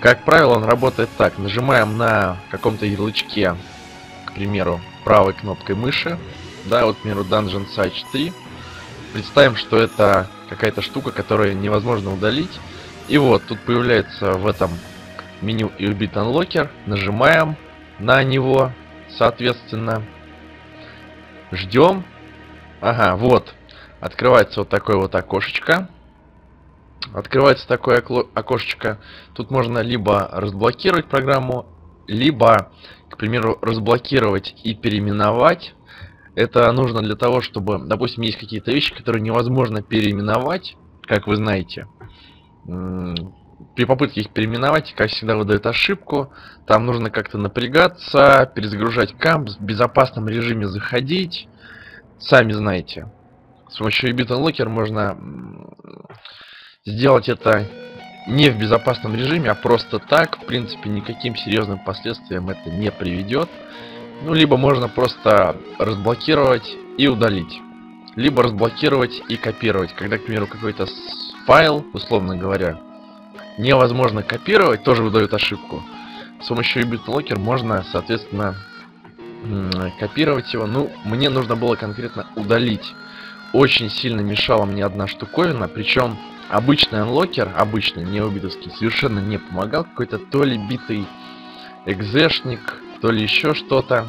Как правило, он работает так. Нажимаем на каком-то ярлычке, к примеру, правой кнопкой мыши. Да, вот, к примеру, Dungeon Siege 3. Представим, что это какая-то штука, которую невозможно удалить. И вот, тут появляется в этом меню Ubit Unlocker. Нажимаем на него, соответственно. Ждем. Ага, вот. Открывается вот такое вот окошечко. Открывается такое окошечко. Тут можно либо разблокировать программу, либо, к примеру, разблокировать и переименовать. Это нужно для того, чтобы, допустим, есть какие-то вещи, которые невозможно переименовать, как вы знаете. При попытке их переименовать, как всегда, выдает ошибку. Там нужно как-то напрягаться, перезагружать камп, в безопасном режиме заходить. Сами знаете. С помощью Bit Unlocker можно сделать это не в безопасном режиме, а просто так, в принципе, никаким серьезным последствиям это не приведет. Ну, либо можно просто разблокировать и удалить. Либо разблокировать и копировать. Когда, к примеру, какой-то файл, условно говоря, невозможно копировать, тоже выдает ошибку. С помощью BitLocker можно, соответственно, копировать его. Ну, мне нужно было конкретно удалить. Очень сильно мешала мне одна штуковина, причем обычный анлокер, обычный, не убитовский, совершенно не помогал. Какой-то то ли битый экзешник, то ли еще что-то.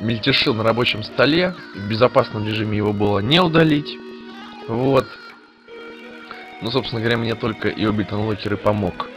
Мельтешил на рабочем столе. В безопасном режиме его было не удалить. Вот. Ну, собственно говоря, мне только и Обит Unlocker и помог.